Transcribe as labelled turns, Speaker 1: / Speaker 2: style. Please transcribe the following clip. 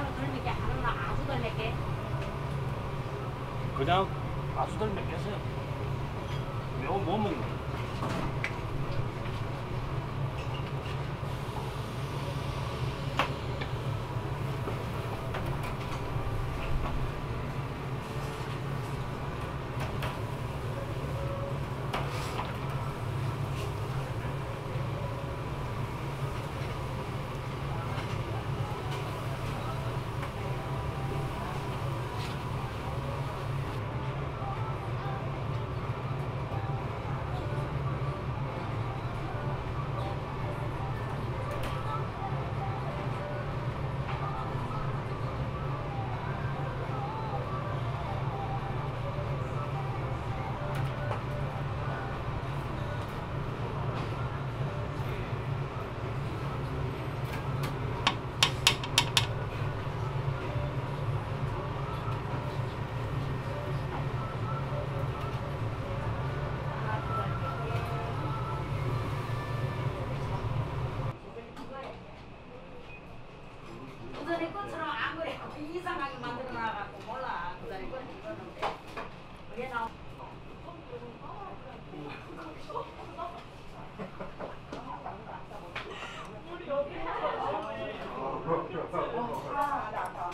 Speaker 1: 나는 아주 걸리게.
Speaker 2: 그냥 아수들 먹겠어요. 매운 못 먹는
Speaker 1: 이상하게 만들어 놔갖고 몰라. 그다 이건 이거는데 그게 나. 우리 여기. 아, 나 아까.